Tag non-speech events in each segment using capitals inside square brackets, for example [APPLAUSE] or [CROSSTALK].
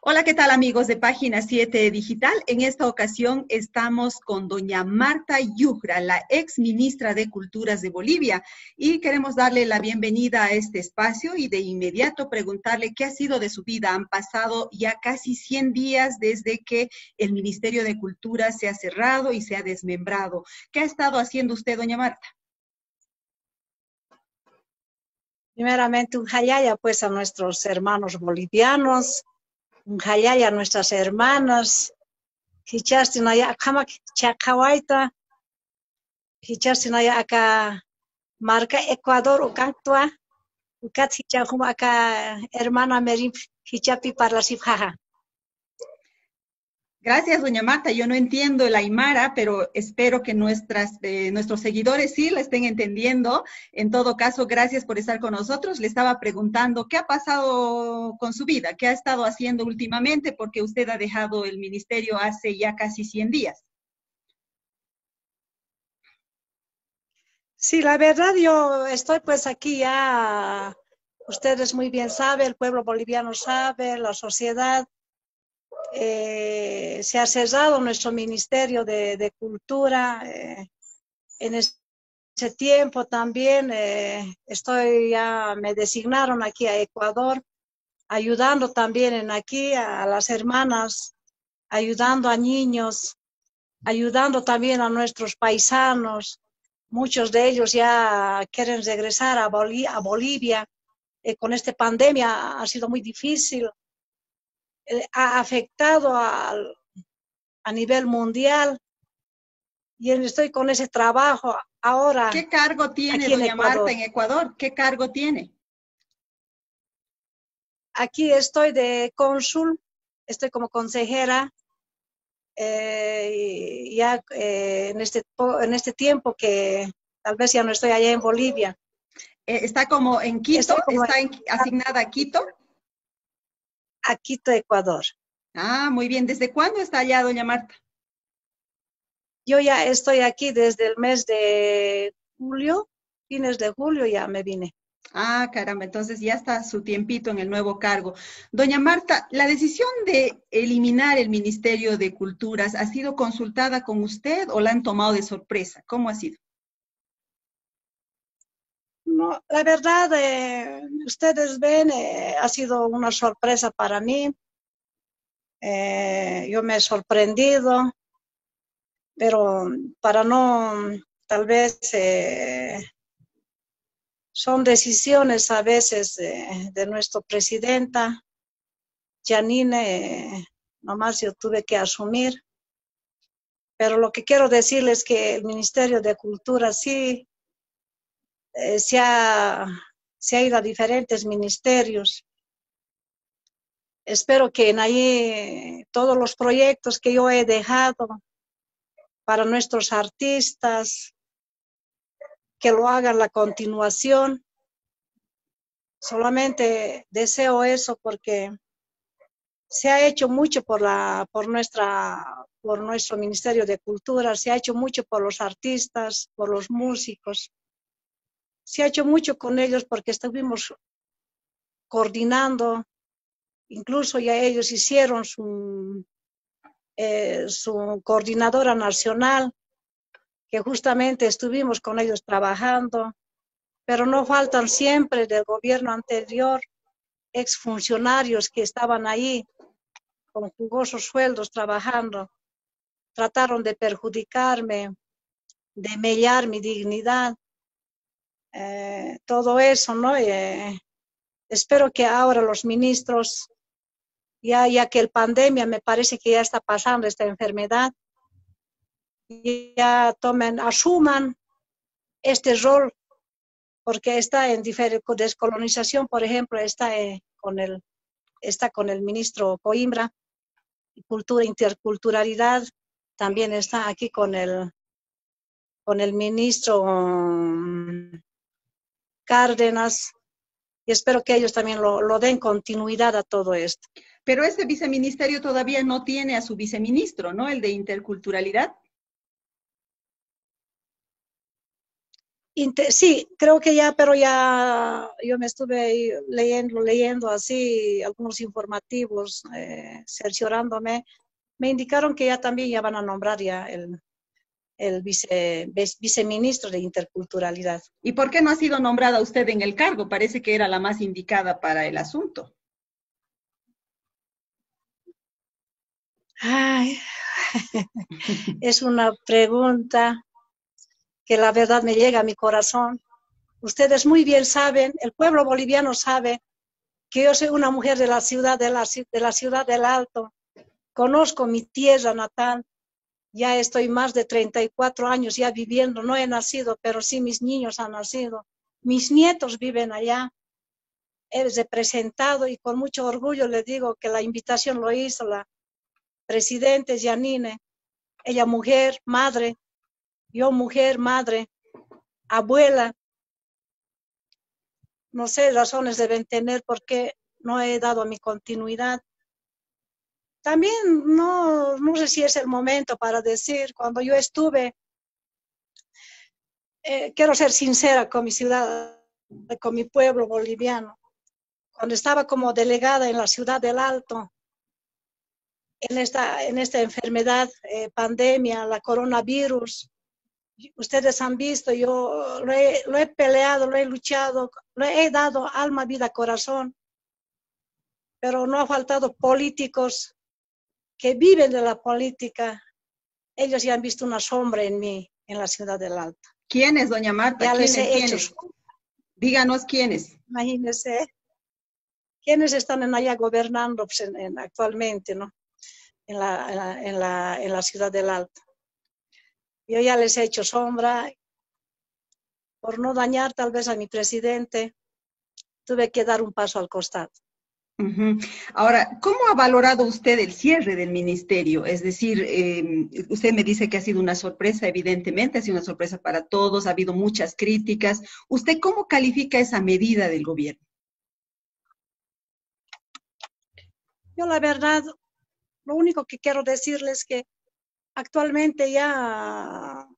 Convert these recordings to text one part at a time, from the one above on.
Hola, ¿qué tal amigos de Página 7 Digital? En esta ocasión estamos con doña Marta Yugra, la ex ministra de Culturas de Bolivia, y queremos darle la bienvenida a este espacio y de inmediato preguntarle qué ha sido de su vida. Han pasado ya casi 100 días desde que el Ministerio de Cultura se ha cerrado y se ha desmembrado. ¿Qué ha estado haciendo usted, doña Marta? Primeramente, un jayaya pues a nuestros hermanos bolivianos, a nuestras hermanas, hichastinaya kama chakawaita, hichastinaya acá marca Ecuador ukanktua, ukat hichahuma acá hermana merim hichapi para la sifjaja. Gracias, doña Marta. Yo no entiendo el Aymara, pero espero que eh, nuestros seguidores sí la estén entendiendo. En todo caso, gracias por estar con nosotros. Le estaba preguntando qué ha pasado con su vida, qué ha estado haciendo últimamente, porque usted ha dejado el ministerio hace ya casi 100 días. Sí, la verdad yo estoy pues aquí ya, ustedes muy bien saben, el pueblo boliviano sabe, la sociedad eh, se ha cerrado nuestro Ministerio de, Cultura. Eh, en ese tiempo también eh, estoy ya, me designaron aquí a Ecuador, ayudando también en aquí a las hermanas, ayudando a niños, ayudando también a nuestros paisanos. Muchos de ellos ya quieren regresar a, a Bolivia. con esta pandemia ha sido muy difícil ha afectado a nivel mundial y estoy con ese trabajo ahora. ¿Qué cargo tiene doña Marta en Ecuador? ¿Qué cargo tiene? Aquí estoy de cónsul, estoy como consejera. Eh, ya eh, en, este, en este tiempo que tal vez ya no estoy allá en Bolivia. ¿Está como en Quito? ¿Está asignada a Quito? A Quito, Ecuador. Ah, muy bien. ¿Desde cuándo está allá, doña Marta? Yo ya estoy aquí desde el mes de julio, fines de julio ya me vine. Ah, caramba, entonces ya está su tiempito en el nuevo cargo. Doña Marta, ¿la decisión de eliminar el Ministerio de Culturas ha sido consultada con usted o la han tomado de sorpresa? ¿Cómo ha sido? No, la verdad, eh, ustedes ven, eh, ha sido una sorpresa para mí. Eh, yo me he sorprendido, pero para no, tal vez son decisiones a veces de nuestra presidenta, Janine, nomás yo tuve que asumir. Pero lo que quiero decirles es que el Ministerio de Cultura sí eh, se, ha, se ha ido a diferentes ministerios. Espero que en ahí todos los proyectos que yo he dejado para nuestros artistas, que lo hagan la continuación. Solamente deseo eso porque se ha hecho mucho por la por nuestra por nuestro Ministerio de Cultura, se ha hecho mucho por los artistas, por los músicos se ha hecho mucho con ellos porque estuvimos coordinando, incluso ya ellos hicieron su, eh, su coordinadora nacional, que justamente estuvimos con ellos trabajando, pero no faltan siempre del gobierno anterior exfuncionarios que estaban ahí con jugosos sueldos trabajando, trataron de perjudicarme, de mellar mi dignidad eh, todo eso, ¿no? Eh, espero que ahora los ministros, ya, ya que el pandemia me parece que ya está pasando esta enfermedad, ya tomen, asuman este rol, porque está en descolonización, por ejemplo, está eh, con el está con el ministro Coimbra, cultura, interculturalidad, también está aquí con el con el ministro Cárdenas, y espero que ellos también lo, den continuidad a todo esto. Pero este viceministerio todavía no tiene a su viceministro, ¿no? El de interculturalidad. sí, creo que ya, pero ya yo me estuve leyendo, leyendo así algunos informativos, eh, cerciorándome. Me indicaron que ya también ya van a nombrar ya el, el vice, viceministro de Interculturalidad. ¿Y por qué no ha sido nombrada usted en el cargo? Parece que era la más indicada para el asunto. Ay, [LAUGHS] es una pregunta que la verdad me llega a mi corazón. Ustedes muy bien saben, el pueblo boliviano sabe que yo soy una mujer de la ciudad de la, de la ciudad del Alto. Conozco mi tierra natal. Ya estoy más de 34 años ya viviendo. No he nacido, pero sí mis niños han nacido. Mis nietos viven allá. He representado y con mucho orgullo les digo que la invitación lo hizo la presidente Janine. Ella mujer, madre, yo mujer, madre, abuela, no sé, razones deben tener por qué no he dado mi continuidad. También no, no sé si es el momento para decir, cuando yo estuve, eh, quiero ser sincera con mi ciudad, con mi pueblo boliviano, cuando estaba como delegada en la ciudad del Alto, en esta, en esta enfermedad, eh, pandemia, la coronavirus, ustedes han visto, yo lo he, peleado, lo he luchado, lo he dado alma, vida, corazón, pero no ha faltado políticos que viven de la política. Ellos ya han visto una sombra en mí, en la ciudad del Alto. ¿Quiénes, doña Marta? ¿Quiénes, Díganos quiénes. Imagínense. ¿Quiénes están en allá gobernando pues, actualmente, ¿no? En la, en, la, en la ciudad del Alto. Yo ya les he hecho sombra. Por no dañar tal vez a mi presidente, tuve que dar un paso al costado. Ahora, ¿cómo ha valorado usted el cierre del ministerio? Es decir, em, usted me dice que ha sido una sorpresa, evidentemente, ha sido una sorpresa para todos, ha habido muchas críticas. ¿Usted cómo califica esa medida del gobierno? Yo la verdad, lo único que quiero decirles es que actualmente ya,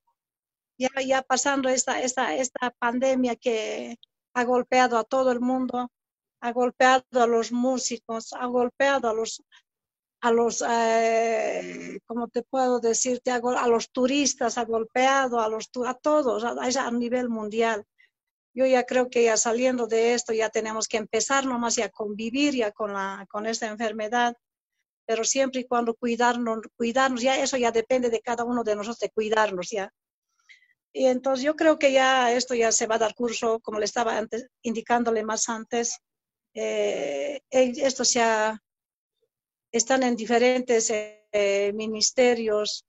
ya, ya pasando esta, esta, esta pandemia que ha golpeado a todo el mundo, ha golpeado a los músicos, ha golpeado a los, a los, eh, ¿cómo te puedo decirte? A, los turistas, ha golpeado a, los, a todos, a, a, nivel mundial. Yo ya creo que ya saliendo de esto ya tenemos que empezar nomás ya a convivir ya con, la, con esta enfermedad pero siempre y cuando cuidarnos, cuidarnos, ya eso ya depende de cada uno de nosotros, de cuidarnos ya. Y entonces yo creo que ya esto ya se va a dar curso, como le estaba indicándole más antes, eh, estos ya están en diferentes eh, ministerios.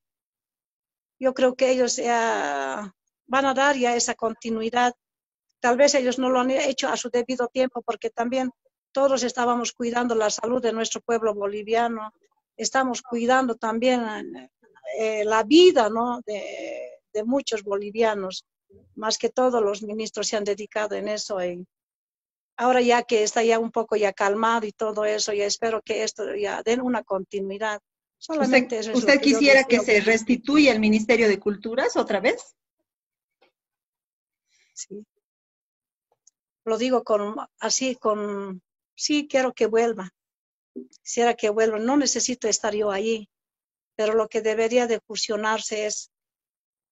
Yo creo que ellos ya van a dar ya esa continuidad. Tal vez ellos no lo han hecho a su debido tiempo porque también todos estábamos cuidando la salud de nuestro pueblo boliviano, estamos cuidando también eh, la vida ¿no? de, muchos bolivianos, más que todos los ministros se han dedicado en eso. Ahora ya que está ya un poco ya calmado y todo eso, ya espero que esto ya den una continuidad. Solamente ¿Usted, ¿usted quisiera que se restituya el Ministerio de Culturas otra vez? Sí. Lo digo con así con sí quiero que vuelva, quisiera que vuelva, no necesito estar yo allí, pero lo que debería de fusionarse es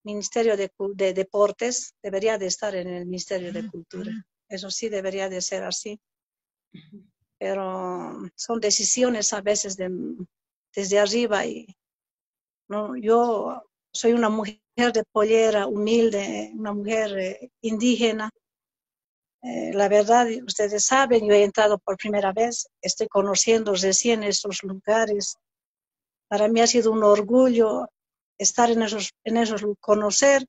Ministerio de, Deportes, debería de estar en el Ministerio de Cultura, eso sí debería de ser así, pero son decisiones a veces de, desde arriba y no, yo soy una mujer de pollera, humilde, una mujer eh, indígena, eh, la verdad, ustedes saben, yo he entrado por primera vez, estoy conociendo recién esos lugares. Para mí ha sido un orgullo estar en esos, en esos, conocer.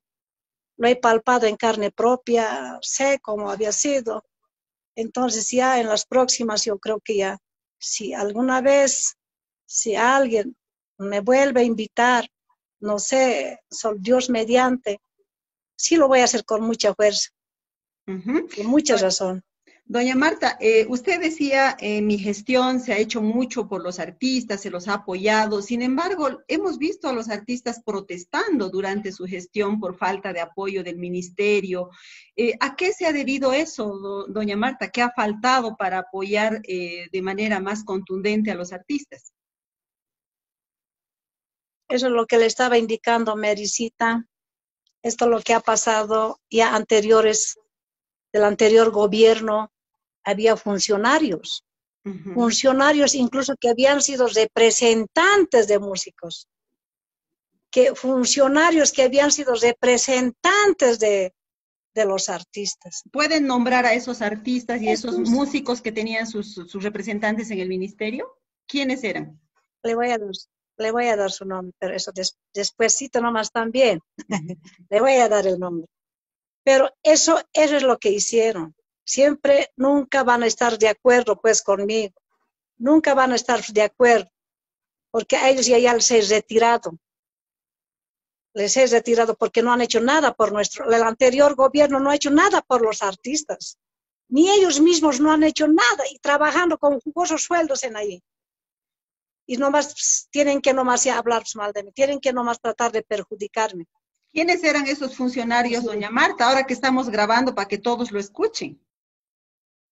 Lo he palpado en carne propia, sé cómo había sido. Entonces ya en las próximas yo creo que ya, si alguna vez, si alguien me vuelve a invitar, no sé, Dios mediante, sí lo voy a hacer con mucha fuerza mucha razón. Doña Marta, eh, usted decía, en mi gestión se ha hecho mucho por los artistas, se los ha apoyado. Sin embargo, hemos visto a los artistas protestando durante su gestión por falta de apoyo del ministerio. Eh, ¿A qué se ha debido eso, doña Marta? ¿Qué ha faltado para apoyar eh, de manera más contundente a los artistas? Eso es lo que le estaba indicando Mericita. Esto es lo que ha pasado ya anteriores del anterior gobierno había funcionarios, funcionarios incluso que habían sido representantes de músicos, que funcionarios que habían sido representantes de, los artistas. ¿Pueden nombrar a esos artistas y esos músicos que tenían sus, representantes en el ministerio? ¿Quiénes eran? Le voy a dar, le voy a dar su nombre, pero eso des, despuésito nomás también. [LAUGHS] le voy a dar el nombre. Pero eso, eso es lo que hicieron siempre nunca van a estar de acuerdo pues conmigo, nunca van a estar de acuerdo, porque a ellos ya, ya les he retirado, les he retirado porque no han hecho nada por nuestro, el anterior gobierno no ha hecho nada por los artistas, ni ellos mismos no han hecho nada y trabajando con jugosos sueldos en ahí. Y nomás tienen que nomás hablar mal de mí, tienen que nomás tratar de perjudicarme. ¿Quiénes eran esos funcionarios, doña Marta, ahora que estamos grabando para que todos lo escuchen?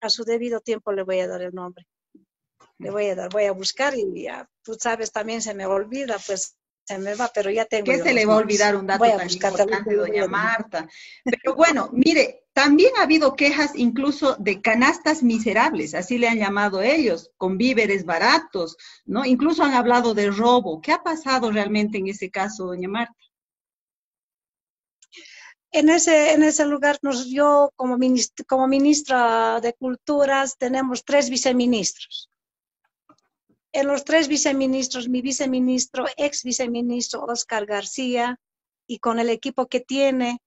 A su debido tiempo le voy a dar el nombre. Le voy a dar, voy a buscar y ya, tú sabes, también se me olvida, pues se me va, pero ya tengo. ¿Qué se le va a olvidar un dato tan importante, doña Marta? Pero bueno, mire, también ha habido quejas incluso de canastas miserables, así le han llamado ellos, con víveres baratos, ¿no? Incluso han hablado de robo. ¿Qué ha pasado realmente en ese caso, doña Marta? En ese, en ese lugar nos dio como, como ministra de Culturas, tenemos tres viceministros. En los tres viceministros, mi viceministro, ex viceministro Oscar García, y con el equipo que tiene,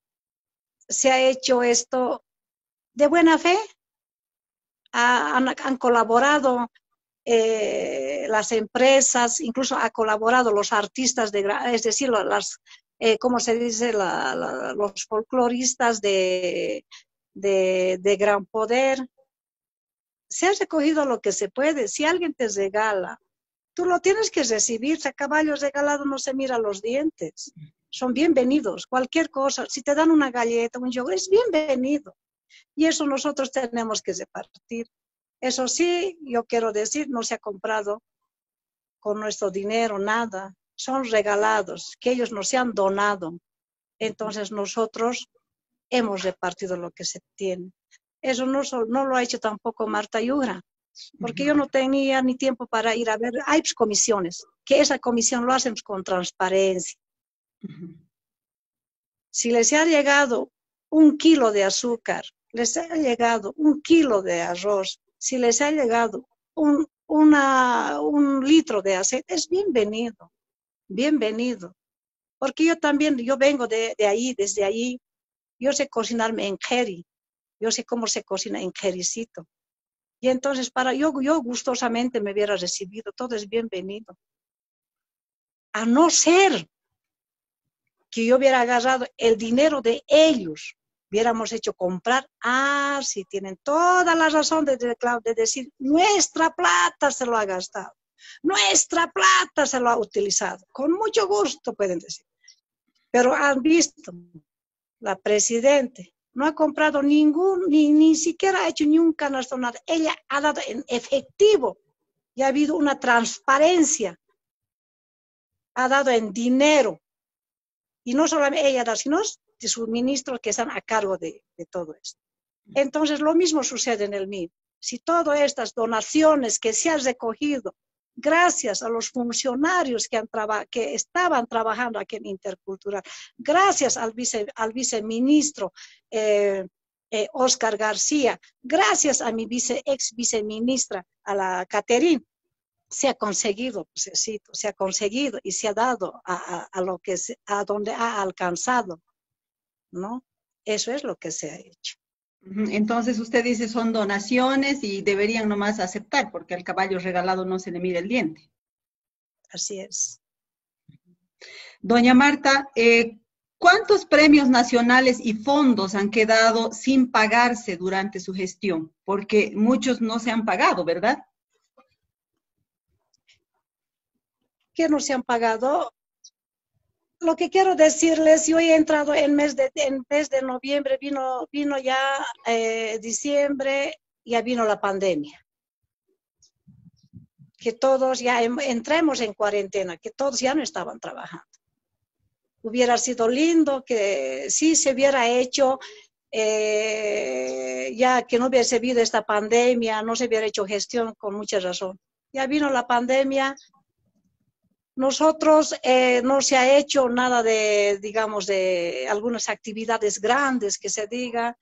se ha hecho esto de buena fe. han, colaborado eh, las empresas, incluso ha colaborado los artistas, de, es decir, las, eh, como se dice, los folcloristas de, de, gran poder. Se ha recogido lo que se puede. Si alguien te regala, tú lo tienes que recibir. A caballo regalado no se mira los dientes. Son bienvenidos. Cualquier cosa. Si te dan una galleta, un yogur, es bienvenido. Y eso nosotros tenemos que repartir. Eso sí, yo quiero decir, no se ha comprado con nuestro dinero nada son regalados, que ellos nos han donado. Entonces nosotros hemos repartido lo que se tiene. Eso no, no lo ha hecho tampoco Marta Yugra, porque yo no tenía ni tiempo para ir a ver. Hay comisiones, que esa comisión lo hacemos con transparencia. Si les ha llegado un kilo de azúcar, les ha llegado un kilo de arroz, si les ha llegado un, una, un litro de aceite, es bienvenido bienvenido. Porque yo también, yo vengo de, ahí, desde ahí, yo sé cocinarme en Jerry, yo sé cómo se cocina en Jericito. Y entonces, para yo, yo gustosamente me hubiera recibido, todo es bienvenido. A no ser que yo hubiera agarrado el dinero de ellos, hubiéramos hecho comprar, ah, sí, tienen toda la razón de, de decir, nuestra plata se lo ha gastado. Nuestra plata se lo ha utilizado. Con mucho gusto, pueden decir. Pero han visto, la presidente no ha comprado ningún, ni, ni siquiera ha hecho ni un canasto. Ella ha dado en efectivo y ha habido una transparencia. Ha dado en dinero. Y no solamente ella, sino sus ministros que están a cargo de, de todo esto. Entonces, lo mismo sucede en el MIN. Si todas estas donaciones que se han recogido gracias a los funcionarios que, estaban trabajando aquí en Intercultural, gracias al, vice, al viceministro eh, eh, Oscar García, gracias a mi ex viceministra, a la Caterín, se ha conseguido, se ha conseguido y se ha dado a, a, lo que a donde ha alcanzado, ¿no? Eso es lo que se ha hecho. Entonces usted dice son donaciones y deberían nomás aceptar porque al caballo regalado no se le mide el diente. Así es. Doña Marta, eh, ¿Cuántos premios nacionales y fondos han quedado sin pagarse durante su gestión? Porque muchos no se han pagado, ¿verdad? Que no se han pagado. Lo que quiero decirles, yo he entrado en mes de, en mes de noviembre, vino, vino ya eh, diciembre, ya vino la pandemia. Que todos ya entremos en cuarentena, que todos ya no estaban trabajando hubiera sido lindo que sí se hubiera hecho, eh, ya que no hubiese habido esta pandemia, no se hubiera hecho gestión con mucha razón. Ya vino la pandemia, nosotros eh, no se ha hecho nada de, digamos, de algunas actividades grandes que se diga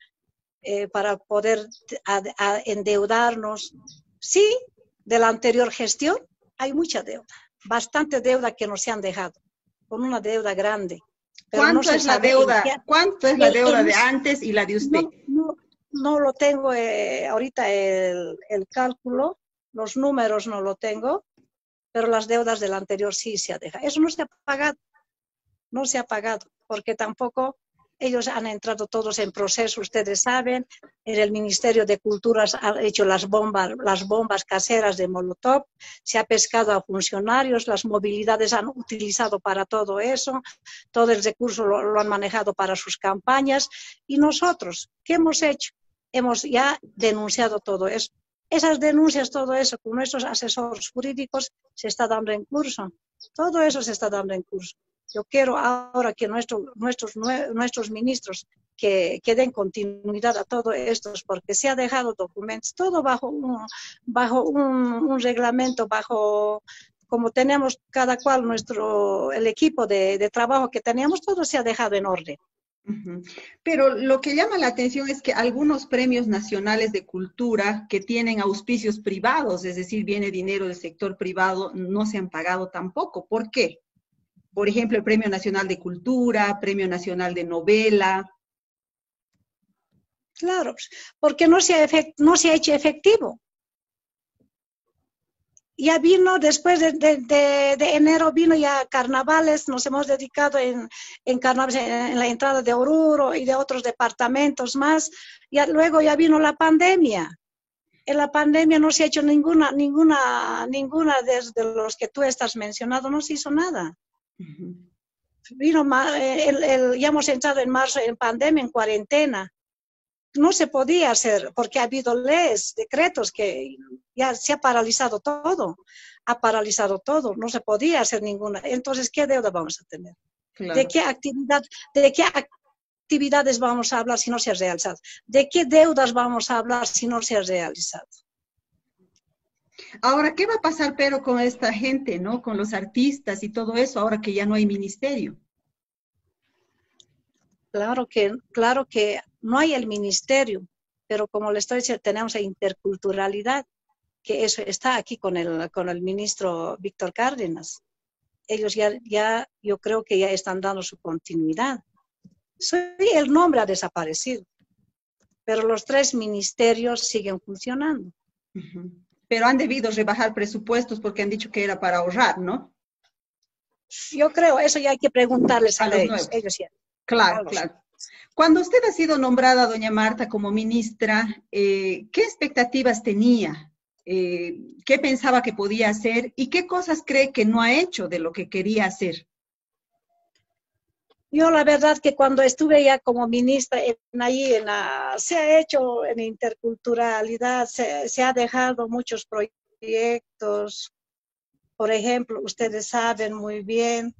eh, para poder endeudarnos. Sí, de la anterior gestión hay mucha deuda, bastante deuda que nos se han dejado con una deuda grande. ¿Cuánto es la deuda? ¿Cuánto es la deuda de antes y la de usted? No, lo tengo eh, ahorita el, el, cálculo, los números no lo tengo, pero las deudas del anterior sí se ha dejado. Eso no se ha pagado, no se ha pagado, porque tampoco ellos han entrado todos en proceso, ustedes saben, en el Ministerio de Culturas han hecho las bombas, las bombas caseras de Molotov, se ha pescado a funcionarios, las movilidades han utilizado para todo eso, todo el recurso lo, han manejado para sus campañas y nosotros, ¿qué hemos hecho? Hemos ya denunciado todo eso. Esas denuncias, todo eso, con nuestros asesores jurídicos, se está dando en curso. Todo eso se está dando en curso. Yo quiero ahora que nuestros, ministros que, den continuidad a todo esto, porque se ha dejado documentos, todo bajo un, reglamento, bajo como tenemos cada cual nuestro, el equipo de, trabajo que teníamos, todo se ha dejado en orden. Pero lo que llama la atención es que algunos premios nacionales de cultura que tienen auspicios privados, es decir, viene dinero del sector privado, no se han pagado tampoco. ¿Por qué? por ejemplo, el Premio Nacional de Cultura, Premio Nacional de Novela. Claro, porque no se ha, no se ha hecho efectivo. Ya vino, después de, enero vino ya carnavales, nos hemos dedicado en, en carnavales, en, la entrada de Oruro y de otros departamentos más. Ya, luego ya vino la pandemia. En la pandemia no se ha hecho ninguna, ninguna, ninguna de los que tú estás mencionando, no se hizo nada. Vino, eh, el, ya hemos entrado en marzo en pandemia, en cuarentena. No se podía hacer porque ha habido leyes, decretos que ya se ha paralizado todo. Ha paralizado todo. No se podía hacer ninguna. Entonces, ¿qué deuda vamos a tener? ¿De qué actividad, de qué actividades vamos a hablar si no se ha realizado? ¿De qué deudas vamos a hablar si no se ha realizado? Ahora, ¿qué va a pasar pero con esta gente, ¿no? Con los artistas y todo eso, ahora que ya no hay ministerio. Claro que, claro que no hay el ministerio, pero como le estoy diciendo, tenemos la interculturalidad, que eso está aquí con el, con el ministro Víctor Cárdenas. Ellos ya, ya, yo creo que ya están dando su continuidad. Soy, el nombre ha desaparecido, pero los tres ministerios siguen funcionando pero han debido rebajar presupuestos porque han dicho que era para ahorrar, ¿no? Yo creo, eso ya hay que preguntarles a, ellos, Claro, claro. Cuando usted ha sido nombrada, doña Marta, como ministra, eh, ¿qué expectativas tenía? Eh, ¿Qué pensaba que podía hacer? ¿Y qué cosas cree que no ha hecho de lo que quería hacer? Yo la verdad que cuando estuve ya como ministra en ahí, en se ha hecho en interculturalidad, se, ha dejado muchos proyectos. Por ejemplo, ustedes saben muy bien,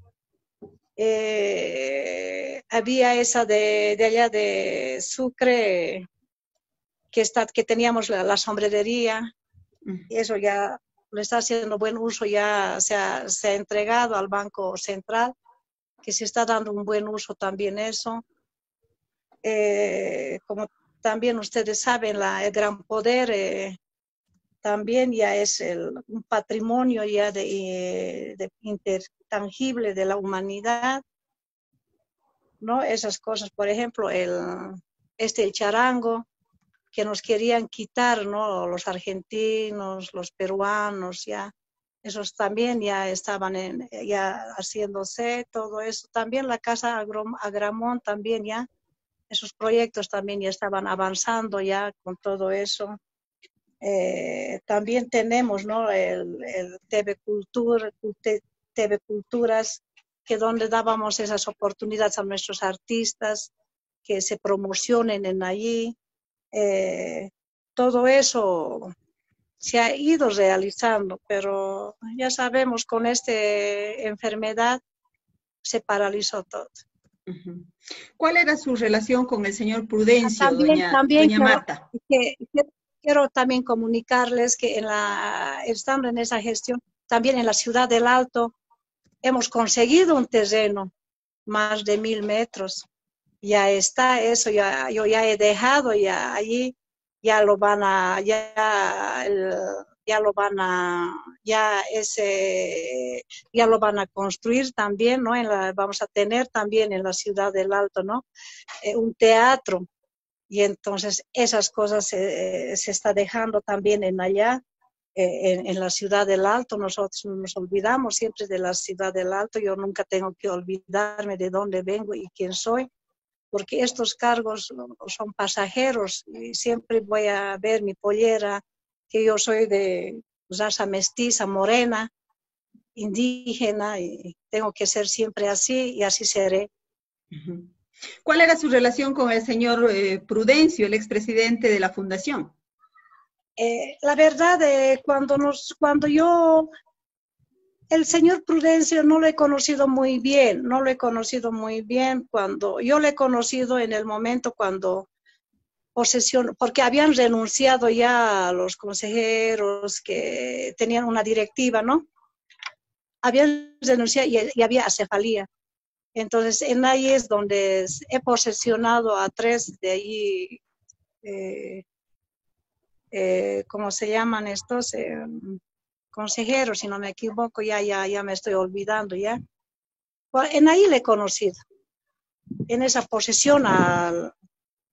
eh, había esa de, allá de Sucre, que, está, que teníamos la, sombrerería, y eso ya lo está haciendo buen uso, ya se ha entregado al Banco Central que se está dando un buen uso también eso. Eh, como también ustedes saben, la, el gran poder eh, también ya es un patrimonio ya de, eh, de, de la humanidad. ¿no? Esas cosas, por ejemplo, el, este el charango, que nos querían quitar, ¿no? Los argentinos, los peruanos, ya. esos también ya estaban ya haciéndose, todo eso. También la Casa Agramón también ya, esos proyectos también ya estaban avanzando ya con todo eso. Eh, también tenemos, ¿no? El, el TV Cultura, TV Culturas, que donde dábamos esas oportunidades a nuestros artistas que se promocionen en allí. Eh, todo eso se ha ido realizando, pero ya sabemos con esta enfermedad se paralizó todo. ¿Cuál era su relación con el señor Prudencio, también, también quiero, Marta? Quiero también comunicarles que en la, estando en esa gestión, también en la ciudad del Alto, hemos conseguido un terreno más de mil metros. Ya está eso, ya, yo ya he dejado ya allí ya lo van a, ya, lo van a, ya ese, ya lo van a construir también, ¿no? Vamos a tener también en la ciudad del Alto, ¿no? Eh, un teatro. Y entonces esas cosas se, está dejando también en allá, eh, en, en, la ciudad del Alto. Nosotros nos olvidamos siempre de la ciudad del Alto. Yo nunca tengo que olvidarme de dónde vengo y quién soy porque estos cargos son pasajeros y siempre voy a ver mi pollera, que yo soy de raza mestiza, morena, indígena, y tengo que ser siempre así y así seré. ¿Cuál era su relación con el señor eh, Prudencio, el expresidente de la fundación? Eh, la verdad, eh, cuando, nos, cuando yo el señor Prudencio no lo he conocido muy bien, no lo he conocido muy bien cuando yo lo he conocido en el momento cuando posesión, porque habían renunciado ya los consejeros que tenían una directiva, ¿no? Habían renunciado y, había acefalía. Entonces, en ahí es donde he posesionado a tres de ahí, eh, eh, ¿cómo se llaman estos? Eh, consejero, si no me equivoco, ya, ya, ya me estoy olvidando ya. En ahí le he conocido, en esa posesión al,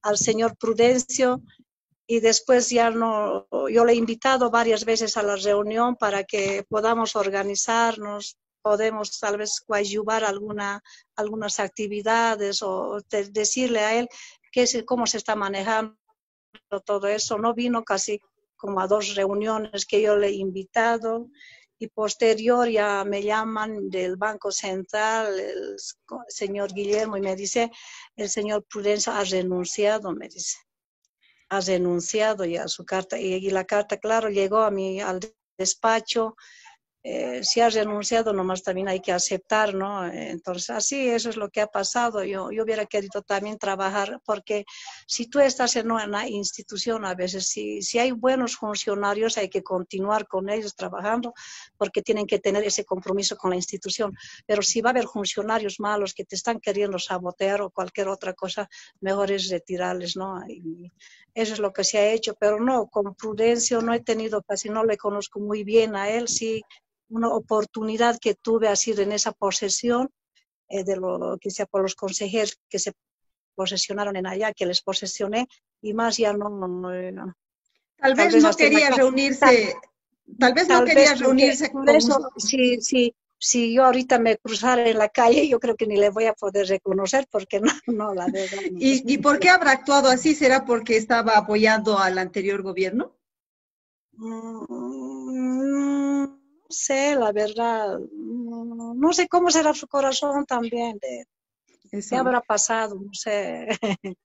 al señor Prudencio y después ya no, yo le he invitado varias veces a la reunión para que podamos organizarnos, podemos tal vez coadyuvar alguna, algunas actividades o decirle a él qué cómo se está manejando todo eso. No vino casi como a dos reuniones que yo le he invitado y posterior ya me llaman del Banco Central el señor Guillermo y me dice, el señor Prudencio ha renunciado, me dice, ha renunciado ya a su carta y, y la carta, claro, llegó a mi al despacho eh, si has renunciado, nomás también hay que aceptar, ¿no? Entonces, así, eso es lo que ha pasado. Yo, yo hubiera querido también trabajar, porque si tú estás en una institución, a veces, si, si hay buenos funcionarios, hay que continuar con ellos trabajando, porque tienen que tener ese compromiso con la institución. Pero si va a haber funcionarios malos que te están queriendo sabotear o cualquier otra cosa, mejor es retirarles, ¿no? Y eso es lo que se ha hecho, pero no, con prudencia no he tenido casi, no le conozco muy bien a él, sí una oportunidad que tuve así en esa posesión eh, de lo que sea por los consejeros que se posesionaron en allá, que les posesioné y más ya no. tal, vez no quería reunirse, tal, vez no quería reunirse con eso. Sí, sí, si yo ahorita me cruzara en la calle, yo creo que ni le voy a poder reconocer porque [LAUGHS] no, no la verdad. ¿Y, ¿Y por qué habrá actuado así? ¿Será porque estaba apoyando al anterior gobierno? Mm, sé, la verdad, no, sé cómo será su corazón también, de, qué habrá pasado, no sé. [LAUGHS]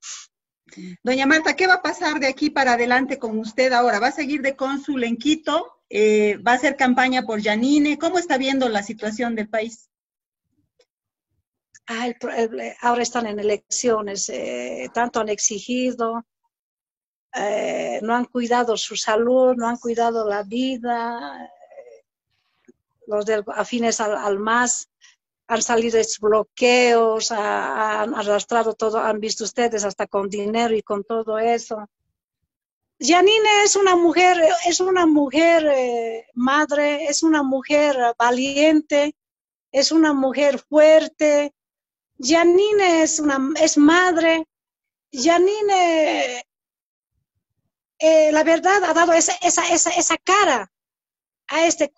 Doña Marta, ¿qué va a pasar de aquí para adelante con usted ahora? ¿Va a seguir de cónsul en Quito? Eh, ¿Va a hacer campaña por Yanine? ¿Cómo está viendo la situación del país? Ah, ahora están en elecciones, eh, tanto han exigido, eh, no han cuidado su salud, no han cuidado la vida, los del, afines al, al MAS han salido bloqueos, han arrastrado todo, han visto ustedes hasta con dinero y con todo eso. Janine es una mujer, es una mujer eh, madre, es una mujer valiente, es una mujer fuerte. Janine es una es madre. Janine, eh, la verdad, ha dado esa, esa, esa, esa cara a este,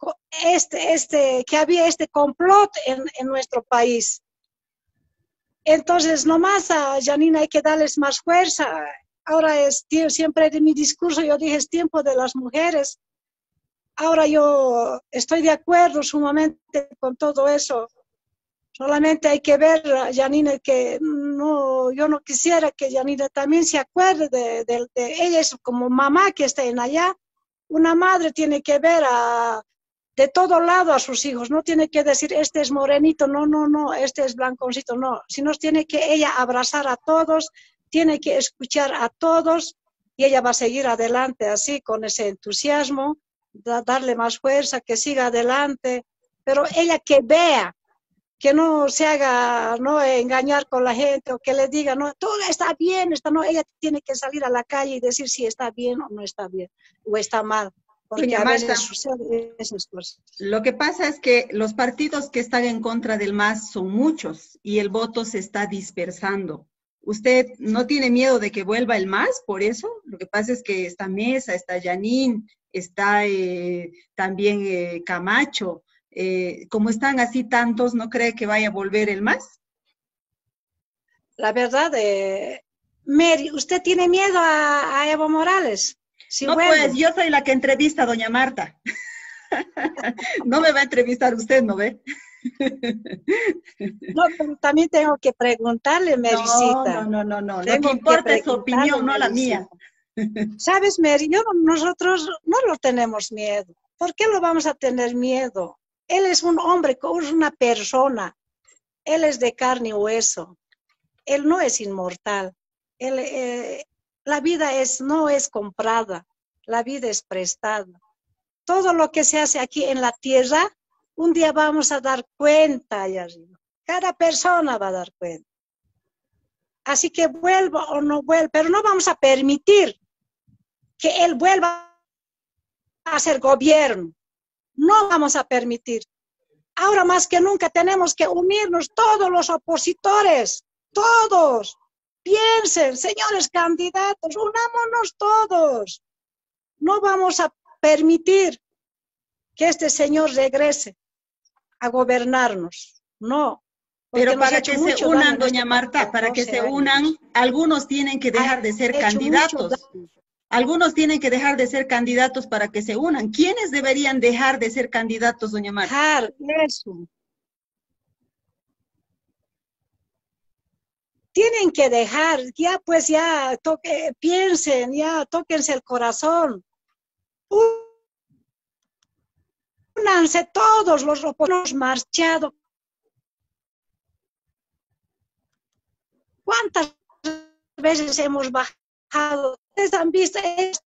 este, este, que había este complot en, en nuestro país. Entonces, nomás a Janina hay que darles más fuerza. Ahora es siempre de mi discurso yo dije es tiempo de las mujeres. Ahora yo estoy de acuerdo sumamente con todo eso. Solamente hay que ver a Janine que no, yo no quisiera que Janine también se acuerde de, de, ella es como mamá que está en allá. Una madre tiene que ver a, de todo lado a sus hijos. No tiene que decir, este es morenito, no, no, no, este es blanconcito, no. Sino tiene que ella abrazar a todos, tiene que escuchar a todos y ella va a seguir adelante así, con ese entusiasmo, darle más fuerza, que siga adelante, pero ella que vea, que no se haga no engañar con la gente o que le diga no todo está bien está no ella tiene que salir a la calle y decir si está bien o no está bien o está mal porque a veces sucede esas cosas. Lo que pasa es que los partidos que están en contra del MAS son muchos y el voto se está dispersando. ¿Usted no tiene miedo de que vuelva el MAS por eso? Lo que pasa es que está Mesa, está Yanín, está eh, también eh, Camacho. Eh, como están así tantos, ¿no cree que vaya a volver el MAS? La verdad, Mary, ¿usted tiene miedo a Evo Morales? no, pues yo soy la que entrevista a doña Marta. [LAUGHS] no me va a entrevistar usted, ¿no ve? [LAUGHS] no, pero también tengo que preguntarle, Mericita. No, no, no, no. Lo que importa es su opinión, no la mía. Sabes, Mary, nosotros no lo tenemos miedo. ¿Por qué lo vamos a tener miedo? Él es un hombre, es una persona. Él es de carne y hueso. Él no es inmortal. Él, eh, la vida es, no es comprada, la vida es prestada. Todo lo que se hace aquí en la tierra, un día vamos a dar cuenta allá arriba. Cada persona va a dar cuenta. Así que vuelva o no vuelva, pero no vamos a permitir que él vuelva a ser gobierno. No vamos a permitir. Ahora más que nunca tenemos que unirnos todos los opositores, todos, Piensen, señores candidatos, unámonos todos. No vamos a permitir que este señor regrese a gobernarnos. No. Pero para que se unan, doña Marta, para que se unan, algunos tienen que dejar de ser candidatos. Algunos tienen que dejar de ser candidatos para que se unan. ¿Quiénes deberían dejar de ser candidatos, doña Marta? Dejar eso. tienen que dejar, ya pues ya toque, piensen, ya tóquense el corazón. Únanse todos los hemos marchado. ¿Cuántas veces hemos bajado? Han visto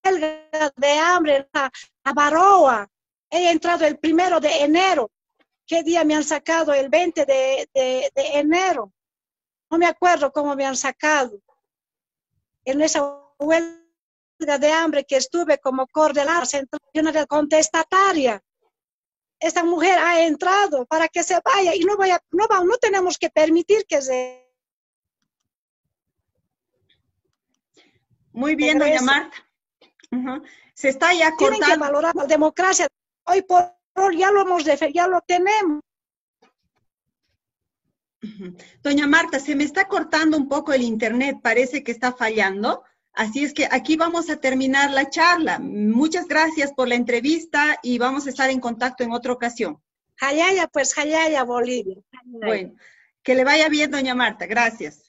huelga de hambre a, a Baroa. He entrado el primero de enero. ¿Qué día me han sacado? El 20 de enero no me acuerdo cómo me han sacado. En esa huelga de hambre que estuve como coordenadora central contestataria. Esta mujer ha entrado para que se vaya y no vaya, no, no tenemos que permitir que se Muy bien, doña Marta. Se está ya cortando. Tienen que valorar la democracia. Hoy por hoy ya lo hemos ya lo tenemos. Doña Marta, se me está cortando un poco el internet, parece que está fallando. Así es que aquí vamos a terminar la charla. Muchas gracias por la entrevista y vamos a estar en contacto en otra ocasión. Jayaya, pues Jayaya, Bolivia. Bueno, que le vaya bien, doña Marta. Gracias.